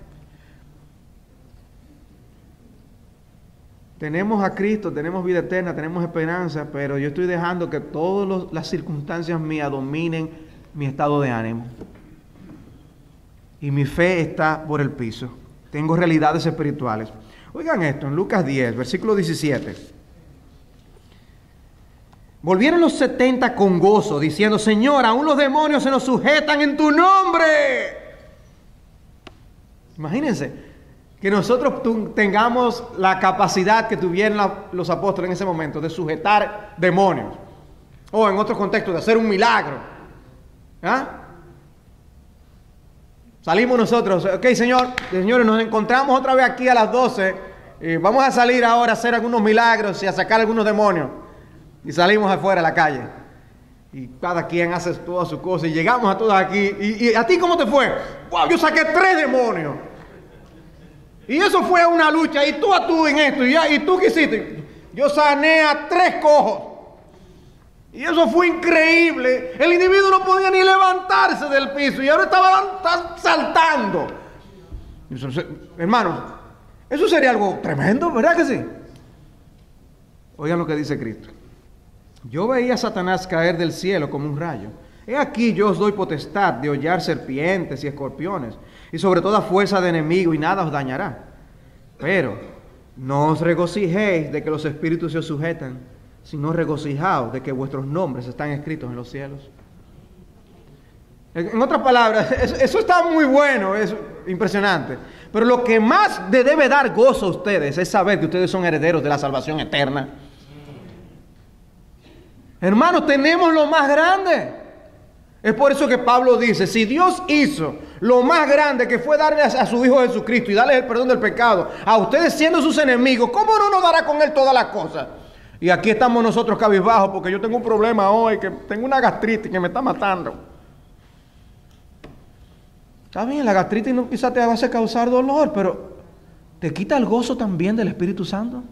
Tenemos a Cristo, tenemos vida eterna, tenemos esperanza, pero yo estoy dejando que todas las circunstancias mías dominen mi estado de ánimo. Y mi fe está por el piso. Tengo realidades espirituales. Oigan esto, en Lucas 10, versículo 17. Volvieron los setenta con gozo, diciendo, Señor, aún los demonios se nos sujetan en tu nombre. Imagínense que nosotros tengamos la capacidad que tuvieron los apóstoles en ese momento de sujetar demonios. O en otro contexto, de hacer un milagro. ¿Ah? Salimos nosotros, ok Señor, señores, nos encontramos otra vez aquí a las 12 y vamos a salir ahora a hacer algunos milagros y a sacar algunos demonios. Y salimos afuera a la calle. Y cada quien hace toda su cosa. Y llegamos a todos aquí. Y, a ti cómo te fue? Wow, yo saqué tres demonios. Y eso fue una lucha. Y tú a tú en esto. Y, y tú qué hiciste. Yo sané a tres cojos. Y eso fue increíble. El individuo no podía ni levantarse del piso. Y ahora estaba saltando. Hermanos, eso sería algo tremendo, ¿verdad que sí? Oigan lo que dice Cristo. Yo veía a Satanás caer del cielo como un rayo. He aquí yo os doy potestad de hollar serpientes y escorpiones, y sobre toda fuerza de enemigo, y nada os dañará. Pero no os regocijéis de que los espíritus se os sujetan, sino regocijaos de que vuestros nombres están escritos en los cielos. En otras palabras, eso está muy bueno, es impresionante. Pero lo que más le debe dar gozo a ustedes es saber que ustedes son herederos de la salvación eterna Hermanos, tenemos lo más grande. Es por eso que Pablo dice, si Dios hizo lo más grande que fue darle a, su Hijo Jesucristo y darle el perdón del pecado, a ustedes siendo sus enemigos, ¿cómo no nos dará con Él todas las cosas? Y aquí estamos nosotros cabizbajos porque yo tengo un problema hoy, que tengo una gastritis que me está matando. Está bien, la gastritis no quizás te va a causar dolor, pero ¿te quita el gozo también del Espíritu Santo?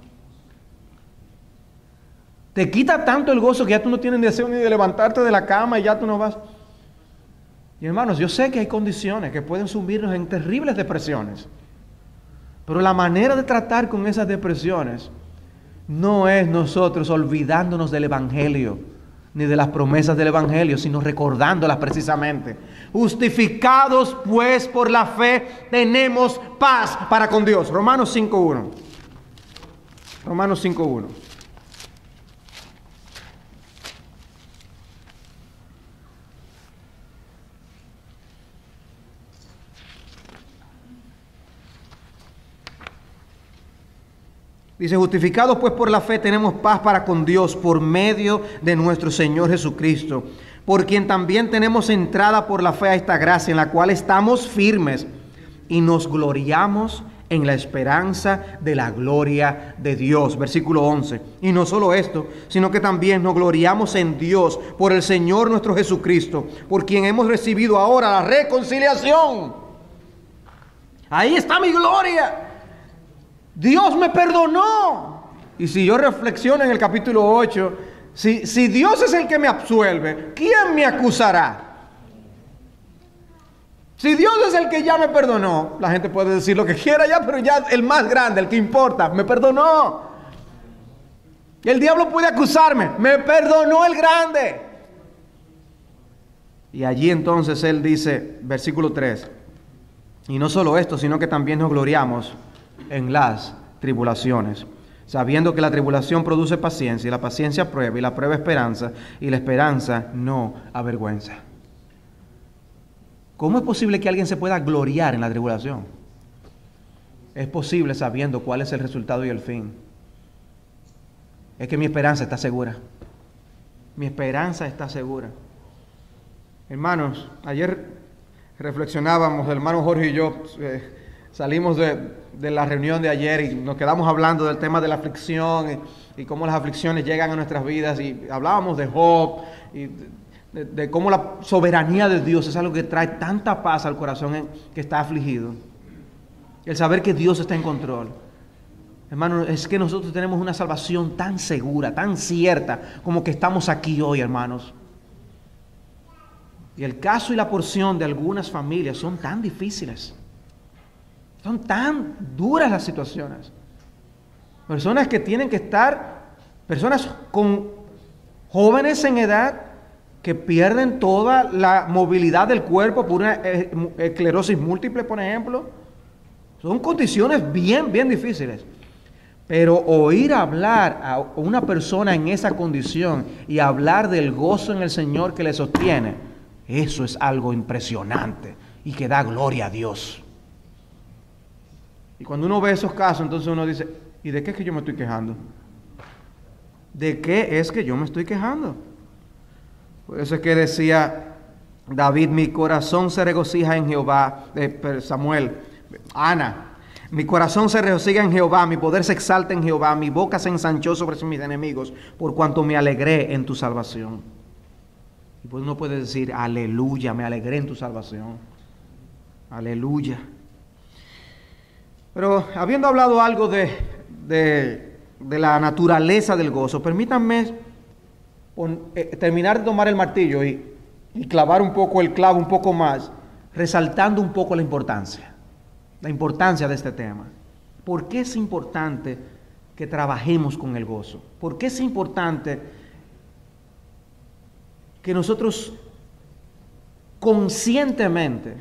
Te quita tanto el gozo que ya tú no tienes deseo ni de levantarte de la cama y ya tú no vas. Y hermanos, yo sé que hay condiciones que pueden sumirnos en terribles depresiones. Pero la manera de tratar con esas depresiones no es nosotros olvidándonos del Evangelio, ni de las promesas del Evangelio, sino recordándolas precisamente. Justificados pues por la fe, tenemos paz para con Dios. Romanos 5.1. Romanos 5.1. Dice, justificados pues por la fe tenemos paz para con Dios por medio de nuestro Señor Jesucristo, por quien también tenemos entrada por la fe a esta gracia en la cual estamos firmes y nos gloriamos en la esperanza de la gloria de Dios. Versículo 11. Y no solo esto, sino que también nos gloriamos en Dios por el Señor nuestro Jesucristo, por quien hemos recibido ahora la reconciliación. Ahí está mi gloria. Dios me perdonó. Y si yo reflexiono en el capítulo 8, si, si Dios es el que me absuelve, ¿quién me acusará? Si Dios es el que ya me perdonó, la gente puede decir lo que quiera ya, pero ya el más grande, el que importa, me perdonó. El diablo puede acusarme, me perdonó el grande. Y allí entonces él dice, versículo 3, y no solo esto, sino que también nos gloriamos en las tribulaciones, sabiendo que la tribulación produce paciencia y la paciencia prueba y la prueba esperanza y la esperanza no avergüenza. ¿Cómo es posible que alguien se pueda gloriar en la tribulación? Es posible sabiendo cuál es el resultado y el fin. Es que mi esperanza está segura. Mi esperanza está segura. Hermanos, ayer reflexionábamos, el hermano Jorge y yo eh, salimos de, la reunión de ayer y nos quedamos hablando del tema de la aflicción y, cómo las aflicciones llegan a nuestras vidas y hablábamos de Job y de, cómo la soberanía de Dios es algo que trae tanta paz al corazón que está afligido. El saber que Dios está en control. Hermano, es que nosotros tenemos una salvación tan segura, tan cierta, como que estamos aquí hoy, hermanos. Y el caso y la porción de algunas familias son tan difíciles. Son tan duras las situaciones. Personas que tienen que estar, personas con jóvenes en edad que pierden toda la movilidad del cuerpo por una eh, esclerosis múltiple, por ejemplo. Son condiciones bien, bien difíciles. Pero oír hablar a una persona en esa condición y hablar del gozo en el Señor que le sostiene, eso es algo impresionante y que da gloria a Dios. Y cuando uno ve esos casos, entonces uno dice, ¿y de qué es que yo me estoy quejando? ¿De qué es que yo me estoy quejando? Por eso es que decía David, mi corazón se regocija en Jehová, eh, Samuel, Ana, mi corazón se regocija en Jehová, mi poder se exalta en Jehová, mi boca se ensanchó sobre mis enemigos, por cuanto me alegré en tu salvación. Y pues uno puede decir, aleluya, me alegré en tu salvación. Aleluya. Pero habiendo hablado algo de, de, la naturaleza del gozo, permítanme eh, terminar de tomar el martillo y, y clavar un poco el clavo un poco más, resaltando un poco la importancia, la importancia de este tema. ¿Por qué es importante que trabajemos con el gozo? ¿Por qué es importante que nosotros conscientemente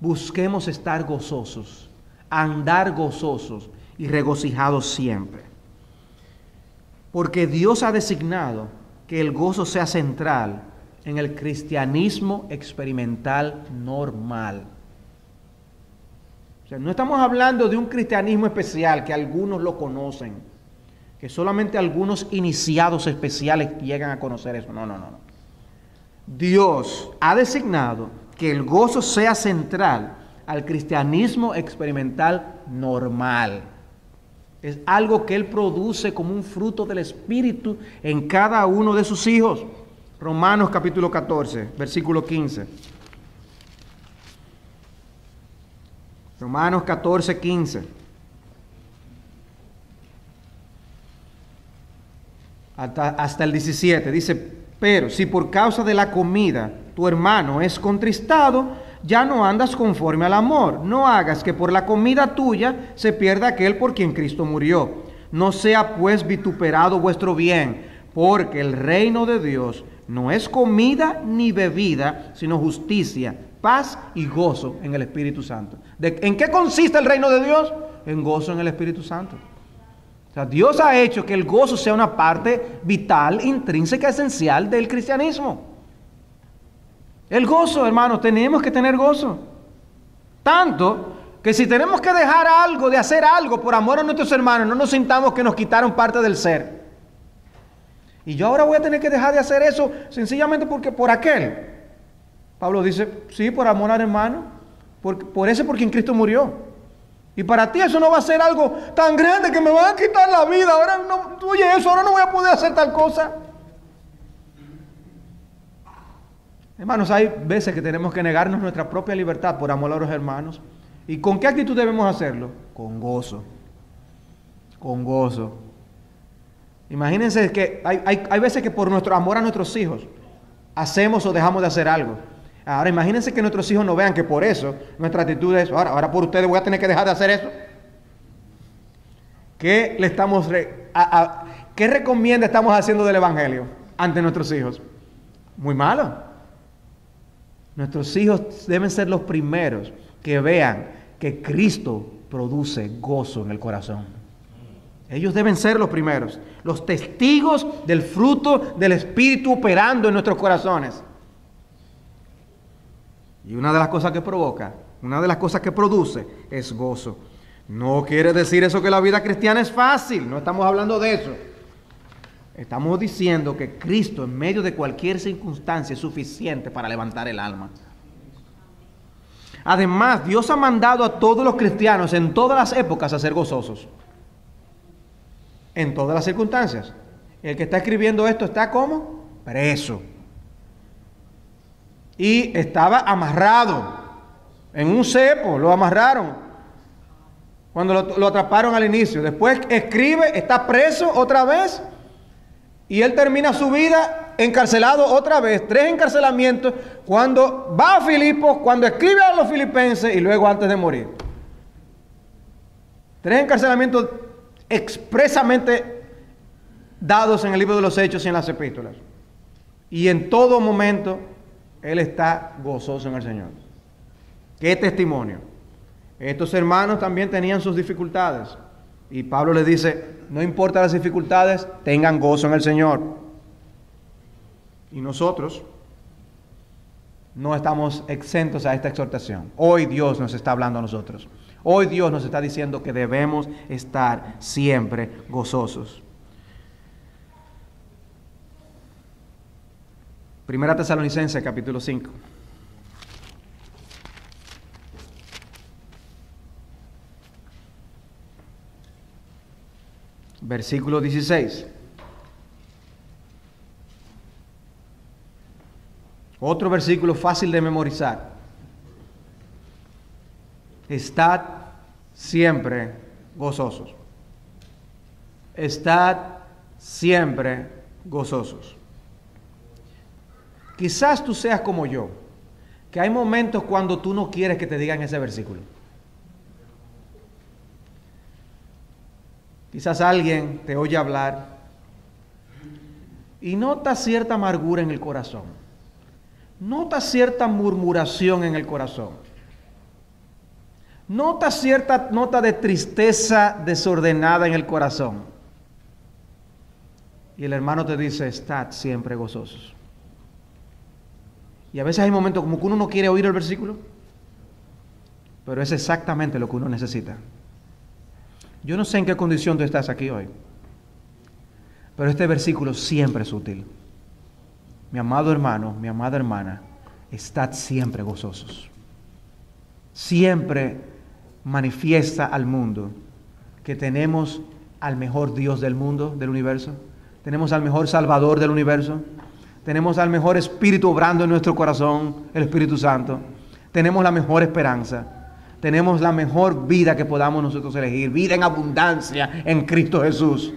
busquemos estar gozosos, andar gozosos y regocijados siempre. Porque Dios ha designado que el gozo sea central en el cristianismo experimental normal. O sea, no estamos hablando de un cristianismo especial que algunos lo conocen, que solamente algunos iniciados especiales llegan a conocer eso. No, no, no. Dios ha designado que el gozo sea central al cristianismo experimental normal. Es algo que Él produce como un fruto del Espíritu en cada uno de sus hijos. Romanos capítulo 14, versículo 15. Romanos 14, 15. Hasta, hasta el 17. Dice, pero si por causa de la comida tu hermano es contristado, ya no andas conforme al amor. No hagas que por la comida tuya se pierda aquel por quien Cristo murió. No sea pues vituperado vuestro bien, porque el reino de Dios no es comida ni bebida, sino justicia, paz y gozo en el Espíritu Santo. ¿En qué consiste el reino de Dios? En gozo en el Espíritu Santo. O sea, Dios ha hecho que el gozo sea una parte vital, intrínseca, esencial del cristianismo. El gozo, hermanos, tenemos que tener gozo. Tanto que si tenemos que dejar algo, de hacer algo por amor a nuestros hermanos, no nos sintamos que nos quitaron parte del ser. Y yo ahora voy a tener que dejar de hacer eso sencillamente porque por aquel. Pablo dice, sí, por amor al hermano, por, por ese por quien Cristo murió. Y para ti eso no va a ser algo tan grande que me van a quitar la vida. Ahora no, oye eso, ahora no voy a poder hacer tal cosa. Hermanos, hay veces que tenemos que negarnos nuestra propia libertad por amor a los hermanos. ¿Y con qué actitud debemos hacerlo? Con gozo. Con gozo. Imagínense que hay, hay, hay veces que por nuestro amor a nuestros hijos hacemos o dejamos de hacer algo. Ahora imagínense que nuestros hijos no vean que por eso nuestra actitud es, ahora, ahora por ustedes voy a tener que dejar de hacer eso. ¿Qué le estamos qué recomienda estamos haciendo del evangelio ante nuestros hijos? Muy malo. Nuestros hijos deben ser los primeros que vean que Cristo produce gozo en el corazón. Ellos deben ser los primeros, los testigos del fruto del Espíritu operando en nuestros corazones. Y una de las cosas que provoca, una de las cosas que produce es gozo. No quiere decir eso que la vida cristiana es fácil, no estamos hablando de eso. Estamos diciendo que Cristo en medio de cualquier circunstancia es suficiente para levantar el alma. Además, Dios ha mandado a todos los cristianos en todas las épocas a ser gozosos. En todas las circunstancias. El que está escribiendo esto está como preso. Y estaba amarrado en un cepo, lo amarraron. Cuando lo, lo atraparon al inicio. Después escribe, está preso otra vez. Y él termina su vida encarcelado otra vez, tres encarcelamientos, cuando va a Filipos, cuando escribe a los filipenses y luego antes de morir. Tres encarcelamientos expresamente dados en el libro de los Hechos y en las epístolas. Y en todo momento Él está gozoso en el Señor. ¿Qué testimonio? Estos hermanos también tenían sus dificultades. Y Pablo les dice, no importa las dificultades, tengan gozo en el Señor. Y nosotros no estamos exentos a esta exhortación. Hoy Dios nos está hablando a nosotros. Hoy Dios nos está diciendo que debemos estar siempre gozosos. Primera Tesalonicense capítulo 5. Versículo 16. Otro versículo fácil de memorizar. Estad siempre gozosos. Estad siempre gozosos. Quizás tú seas como yo, que hay momentos cuando tú no quieres que te digan ese versículo. Quizás alguien te oye hablar y nota cierta amargura en el corazón. Nota cierta murmuración en el corazón. Nota cierta nota de tristeza desordenada en el corazón. Y el hermano te dice, estad siempre gozosos. Y a veces hay momentos como que uno no quiere oír el versículo, pero es exactamente lo que uno necesita. Yo no sé en qué condición tú estás aquí hoy, pero este versículo siempre es útil. Mi amado hermano, mi amada hermana, estad siempre gozosos. Siempre manifiesta al mundo que tenemos al mejor Dios del mundo, del universo, tenemos al mejor Salvador del universo, tenemos al mejor Espíritu obrando en nuestro corazón, el Espíritu Santo, tenemos la mejor esperanza tenemos la mejor vida que podamos nosotros elegir, vida en abundancia en Cristo Jesús.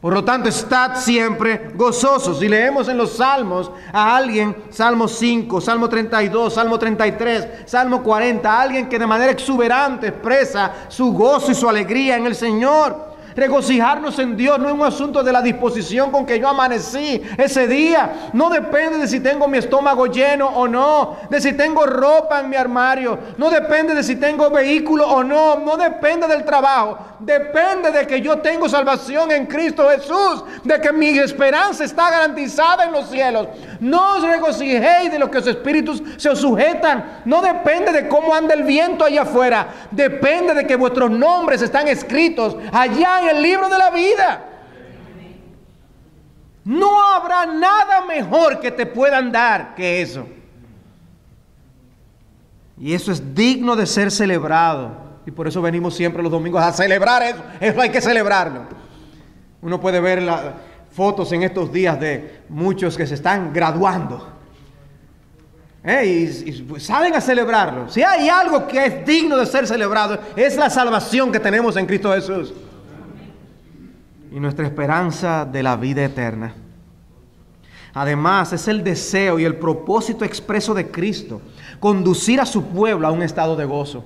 Por lo tanto, estad siempre gozosos. Si leemos en los salmos a alguien, Salmo 5, Salmo 32, Salmo 33, Salmo 40, alguien que de manera exuberante expresa su gozo y su alegría en el Señor. Regocijarnos en Dios no es un asunto de la disposición con que yo amanecí ese día. No depende de si tengo mi estómago lleno o no, de si tengo ropa en mi armario. No depende de si tengo vehículo o no. No depende del trabajo. Depende de que yo tengo salvación en Cristo Jesús. De que mi esperanza está garantizada en los cielos. No os regocijéis de lo que los espíritus se os sujetan. No depende de cómo anda el viento allá afuera. Depende de que vuestros nombres están escritos allá en el libro de la vida. No habrá nada mejor que te puedan dar que eso. Y eso es digno de ser celebrado. Y por eso venimos siempre los domingos a celebrar eso. Eso hay que celebrarlo. Uno puede ver las fotos en estos días de muchos que se están graduando. ¿Eh? Y, y, salen a celebrarlo. Si hay algo que es digno de ser celebrado, es la salvación que tenemos en Cristo Jesús y nuestra esperanza de la vida eterna. Además, es el deseo y el propósito expreso de Cristo conducir a su pueblo a un estado de gozo.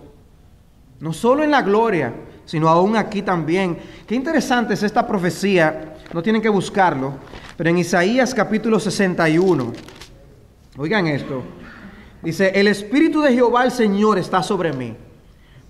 No solo en la gloria, sino aún aquí también. Qué interesante es esta profecía, no tienen que buscarlo, pero en Isaías capítulo 61, oigan esto, dice, el Espíritu de Jehová el Señor está sobre mí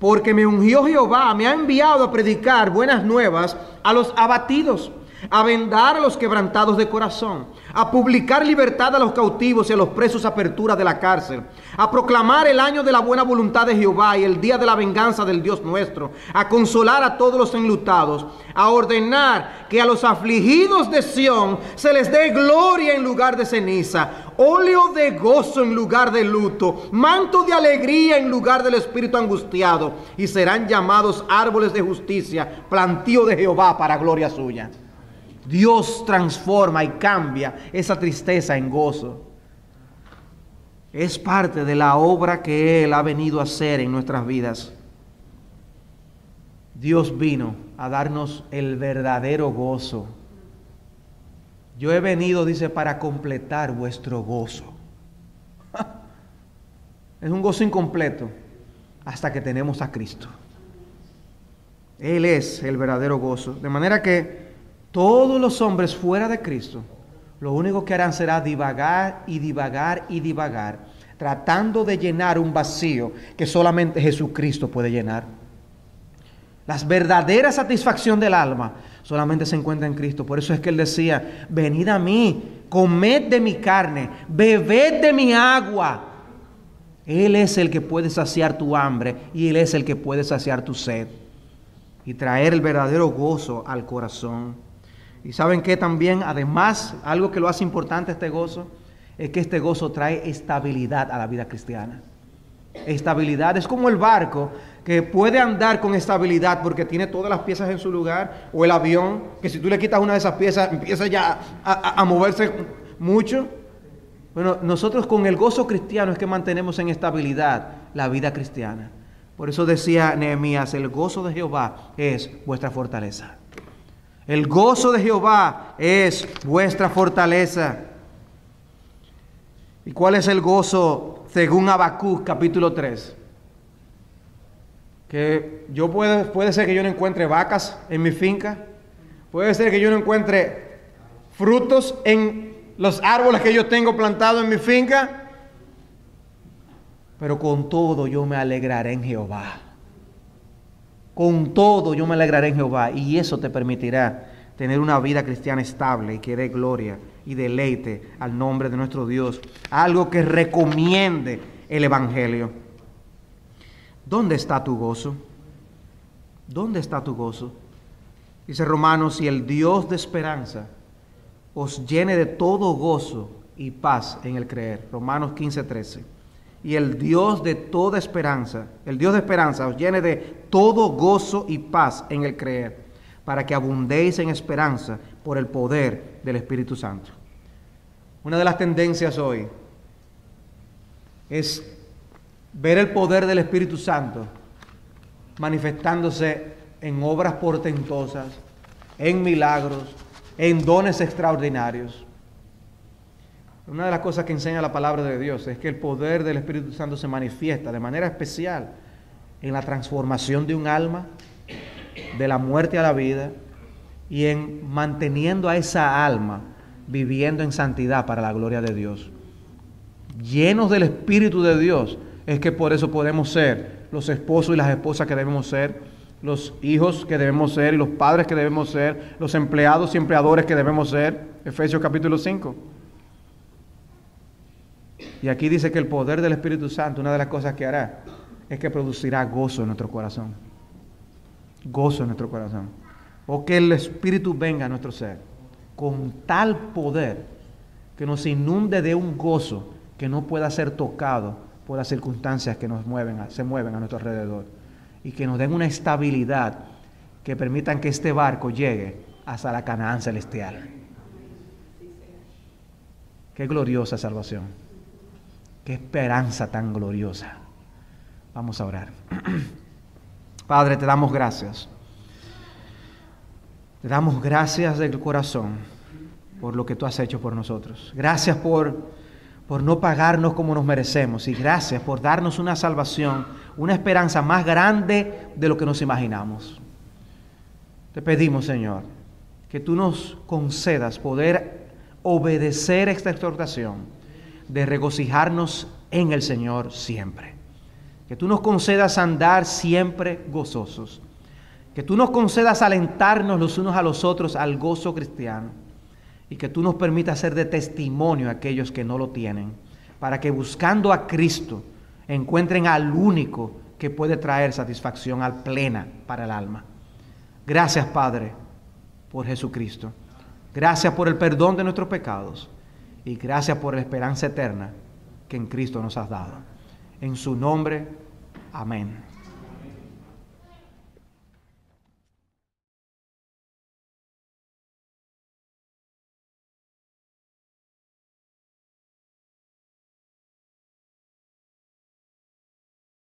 porque me ungió Jehová, me ha enviado a predicar buenas nuevas a los abatidos, a vendar a los quebrantados de corazón, a publicar libertad a los cautivos y a los presos apertura de la cárcel, a proclamar el año de la buena voluntad de Jehová y el día de la venganza del Dios nuestro, a consolar a todos los enlutados, a ordenar que a los afligidos de Sión se les dé gloria en lugar de ceniza, óleo de gozo en lugar de luto, manto de alegría en lugar del espíritu angustiado, y serán llamados árboles de justicia, plantío de Jehová para gloria suya. Dios transforma y cambia esa tristeza en gozo. Es parte de la obra que Él ha venido a hacer en nuestras vidas. Dios vino a darnos el verdadero gozo. Yo he venido, dice, para completar vuestro gozo. Es un gozo incompleto hasta que tenemos a Cristo. Él es el verdadero gozo. De manera que todos los hombres fuera de Cristo, lo único que harán será divagar y divagar y divagar, tratando de llenar un vacío que solamente Jesucristo puede llenar. La verdadera satisfacción del alma solamente se encuentra en Cristo. Por eso es que Él decía, venid a mí, comed de mi carne, bebed de mi agua. Él es el que puede saciar tu hambre y Él es el que puede saciar tu sed y traer el verdadero gozo al corazón. Y saben que también, además, algo que lo hace importante este gozo, es que este gozo trae estabilidad a la vida cristiana. Estabilidad es como el barco que puede andar con estabilidad porque tiene todas las piezas en su lugar, o el avión, que si tú le quitas una de esas piezas empieza ya a, a moverse mucho. Bueno, nosotros con el gozo cristiano es que mantenemos en estabilidad la vida cristiana. Por eso decía Nehemías, el gozo de Jehová es vuestra fortaleza. El gozo de Jehová es vuestra fortaleza. ¿Y cuál es el gozo según Habacuc capítulo 3? Que yo puede, puede ser que yo no encuentre vacas en mi finca, puede ser que yo no encuentre frutos en los árboles que yo tengo plantados en mi finca, pero con todo yo me alegraré en Jehová. Con todo yo me alegraré en Jehová y eso te permitirá tener una vida cristiana estable y que dé gloria y deleite al nombre de nuestro Dios. Algo que recomiende el Evangelio. ¿Dónde está tu gozo? ¿Dónde está tu gozo? Dice Romanos, y el Dios de esperanza os llene de todo gozo y paz en el creer. Romanos 15, 13 y el Dios de toda esperanza, el Dios de esperanza os llene de todo gozo y paz en el creer, para que abundéis en esperanza por el poder del Espíritu Santo. Una de las tendencias hoy es ver el poder del Espíritu Santo manifestándose en obras portentosas, en milagros, en dones extraordinarios. Una de las cosas que enseña la palabra de Dios es que el poder del Espíritu Santo se manifiesta de manera especial en la transformación de un alma, de la muerte a la vida, y en manteniendo a esa alma viviendo en santidad para la gloria de Dios. Llenos del Espíritu de Dios, es que por eso podemos ser los esposos y las esposas que debemos ser, los hijos que debemos ser y los padres que debemos ser, los empleados y empleadores que debemos ser. Efesios capítulo 5. Y aquí dice que el poder del Espíritu Santo, una de las cosas que hará, es que producirá gozo en nuestro corazón. Gozo en nuestro corazón. O que el Espíritu venga a nuestro ser con tal poder que nos inunde de un gozo que no pueda ser tocado por las circunstancias que nos mueven, se mueven a nuestro alrededor. Y que nos den una estabilidad que permitan que este barco llegue hasta la Canaán celestial. Qué gloriosa salvación. Qué esperanza tan gloriosa. Vamos a orar. Padre, te damos gracias. Te damos gracias del corazón por lo que tú has hecho por nosotros. Gracias por, por no pagarnos como nos merecemos y gracias por darnos una salvación, una esperanza más grande de lo que nos imaginamos. Te pedimos, Señor, que tú nos concedas poder obedecer esta exhortación de regocijarnos en el Señor siempre. Que tú nos concedas andar siempre gozosos. Que tú nos concedas alentarnos los unos a los otros al gozo cristiano y que tú nos permitas ser de testimonio a aquellos que no lo tienen, para que buscando a Cristo encuentren al único que puede traer satisfacción al plena para el alma. Gracias, Padre, por Jesucristo. Gracias por el perdón de nuestros pecados y gracias por la esperanza eterna que en Cristo nos has dado. En su nombre, amén.